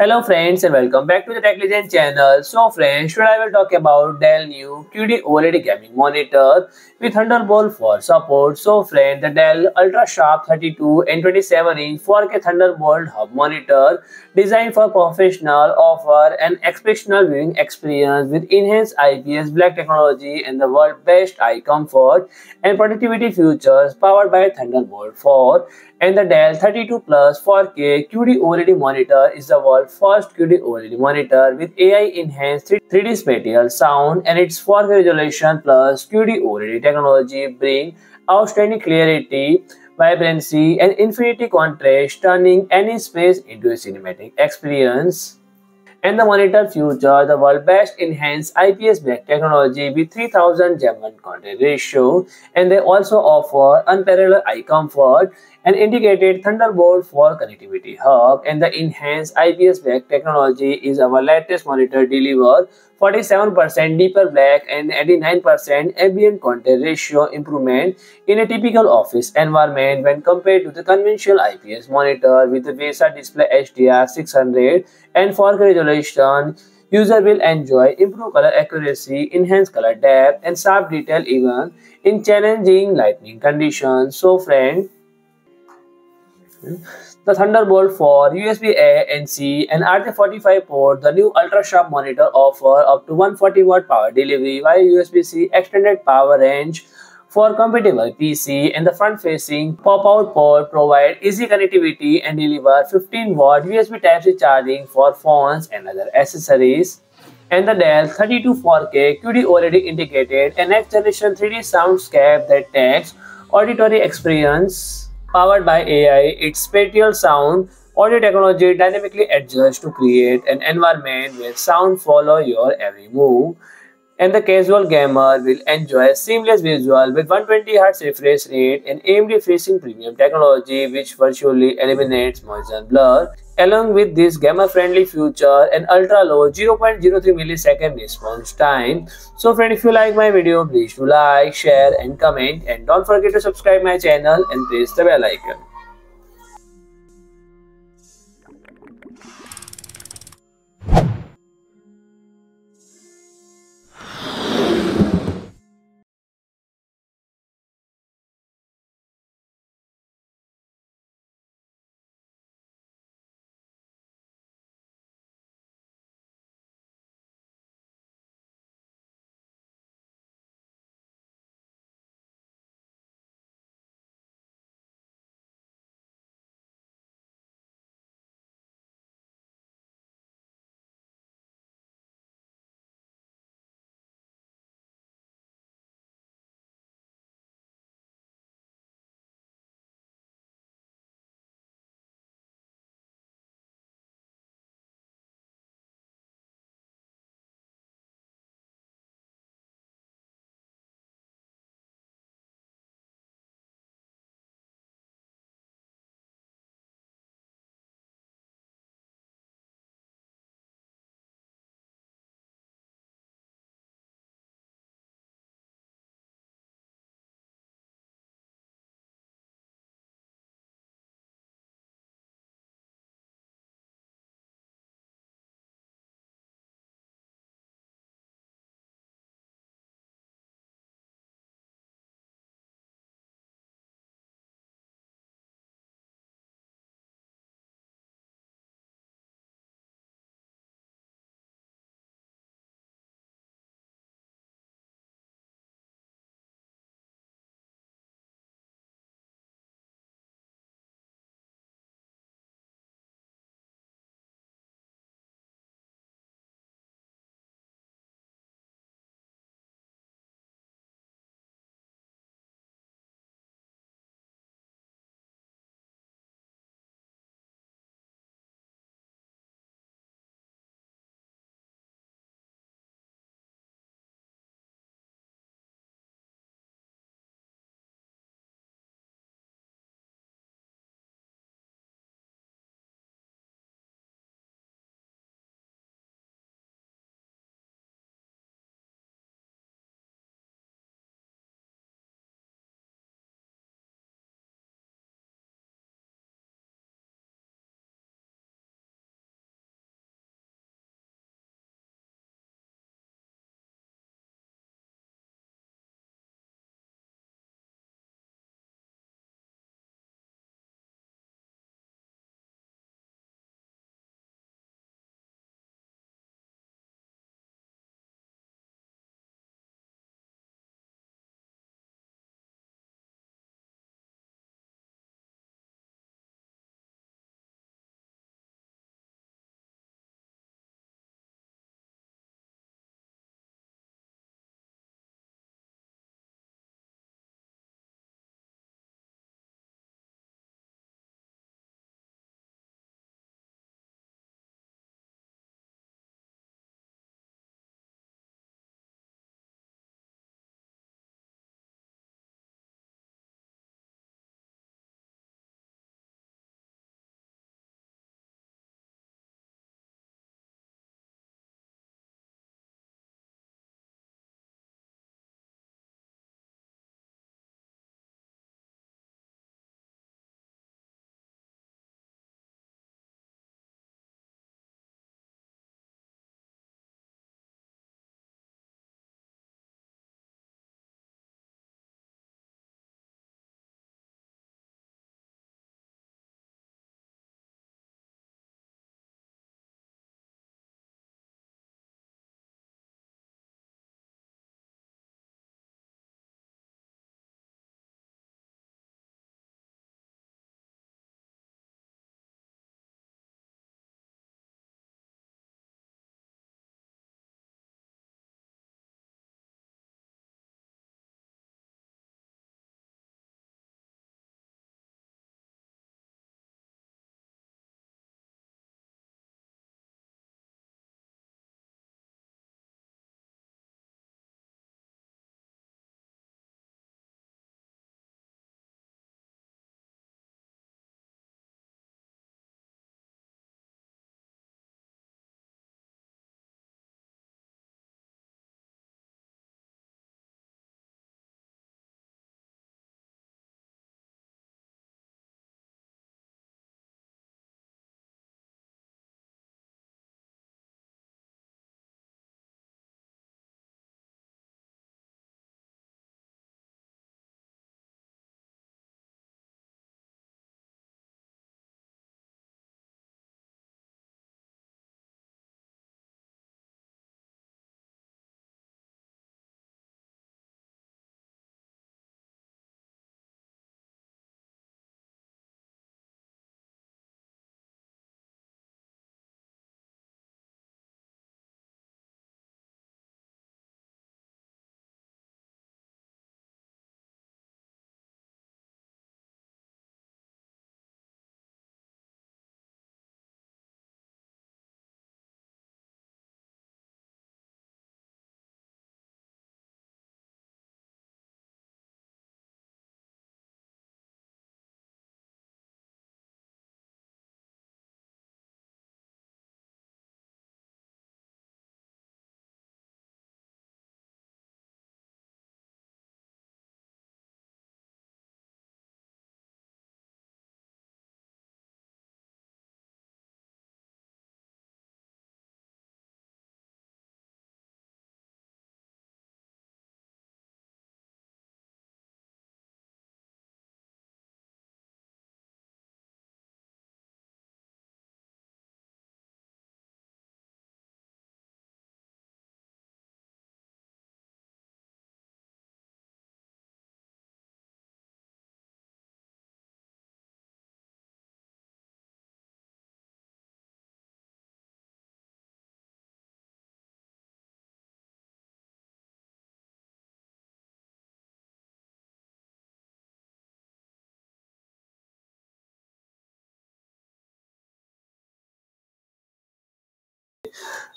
Hello friends and welcome back to the Tech Legend channel. So friends, today I will talk about Dell new QD OLED gaming monitor with Thunderbolt 4 support. So friends, the Dell Ultra Sharp 32 and 27 inch 4K Thunderbolt hub monitor designed for professional offer an exceptional viewing experience with enhanced IPS black technology and the world best eye comfort and productivity features powered by Thunderbolt 4 and the Dell 32 Plus 4K QD OLED monitor is the world's first QD OLED monitor with AI enhanced 3D spatial sound and its 4K resolution plus QD OLED technology bring outstanding clarity, vibrancy and infinity contrast turning any space into a cinematic experience. And the monitor features the world best enhanced IPS black technology with 3000 German content ratio. And they also offer unparalleled eye comfort an integrated Thunderbolt 4 connectivity hub and the enhanced IPS black technology is our latest monitor deliver 47% deeper black and 89% ambient content ratio improvement in a typical office environment when compared to the conventional IPS monitor with the VESA display HDR 600 and 4K resolution. User will enjoy improved color accuracy, enhanced color depth, and sharp detail even in challenging lighting conditions. So, friend, the Thunderbolt 4, USB-A and C and RJ45 port, the new ultra-sharp monitor offer up to 140 watt power delivery via USB-C extended power range for compatible PC and the front-facing pop-out port provide easy connectivity and deliver 15 watt USB Type-C charging for phones and other accessories. And the Dell 32 4K QD OLED integrated a next-generation 3D soundscape that takes auditory experience Powered by AI, its spatial sound audio technology dynamically adjusts to create an environment where sound follows your every move. And the casual gamer will enjoy a seamless visual with 120Hz refresh rate and AMD FreeSync premium technology which virtually eliminates motion blur Along with this gamer-friendly feature and ultra-low 0.03 millisecond response time. So friend, if you like my video, please do like, share and comment and don't forget to subscribe my channel and press the bell icon.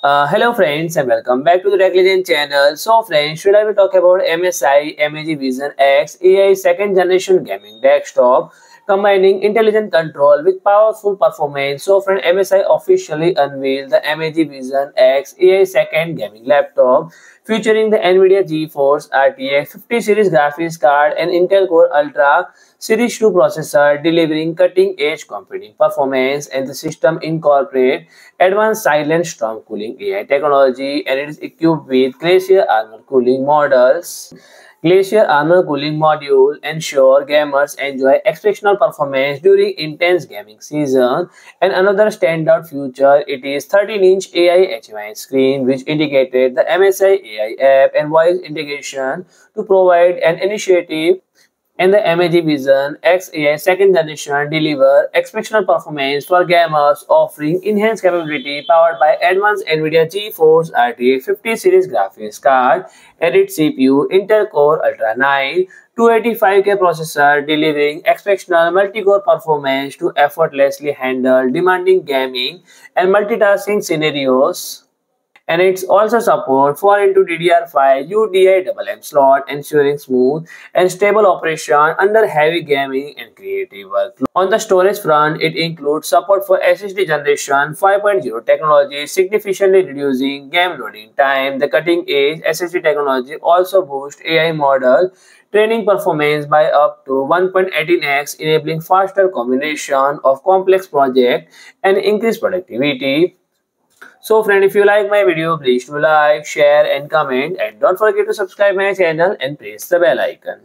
Uh, hello friends and welcome back to the Tech Legend channel. So friends, today I will talk about MSI MAG Vision X AI second generation gaming desktop combining intelligent control with powerful performance. So friends, MSI officially unveiled the MAG Vision X AI second gaming laptop featuring the NVIDIA GeForce RTX 50 series graphics card and Intel Core Ultra Series 2 processor delivering cutting-edge computing performance and the system incorporate advanced silent storm cooling AI technology and it is equipped with Glacier Armor cooling models. Glacier Armor cooling module ensure gamers enjoy exceptional performance during intense gaming season. And another standout feature, it is 13-inch AI HMI screen which integrated the MSI AI app and voice integration to provide an initiative and the MAG Vision XAI second generation deliver exceptional performance for gamers offering enhanced capability powered by advanced NVIDIA GeForce RTX 50 series graphics card, edit CPU, Intel Core Ultra 9, 285K processor delivering exceptional multi-core performance to effortlessly handle demanding gaming and multitasking scenarios and it's also support 4 into DDR5 UDI slot ensuring smooth and stable operation under heavy gaming and creative work. On the storage front, it includes support for SSD generation 5.0 technology significantly reducing game loading time. The cutting edge SSD technology also boosts AI model training performance by up to 1.18x enabling faster combination of complex projects and increased productivity. So friend, if you like my video, please do like, share and comment and don't forget to subscribe my channel and press the bell icon.